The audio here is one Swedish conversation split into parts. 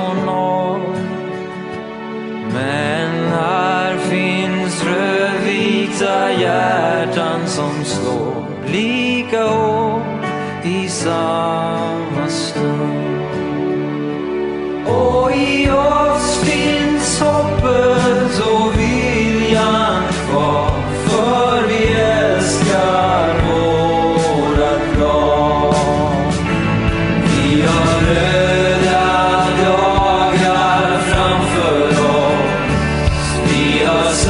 från. Men här finns rödvita hjärtan som slår lika hårt i samma stund. Och i oss finns hoppet och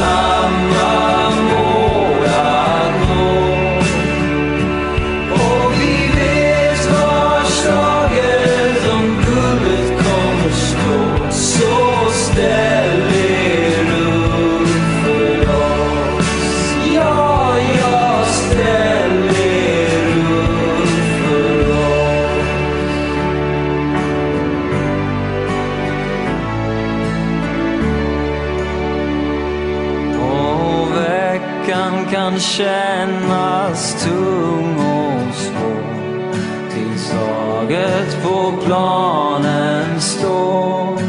summer. kan kännas tung och svår tills laget på planen står.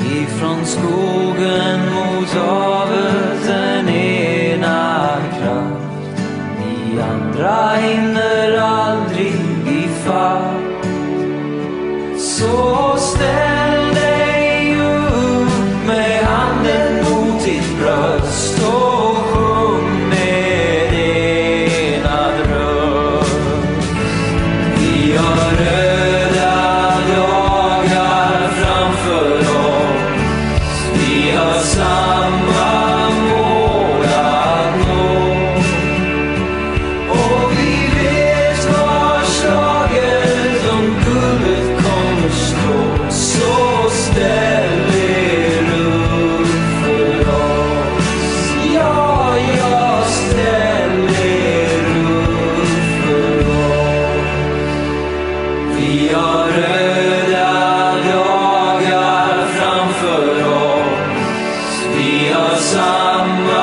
Ifrån skogen mot havet den ena kraft, ni andra hinner aldrig ifatt. summer.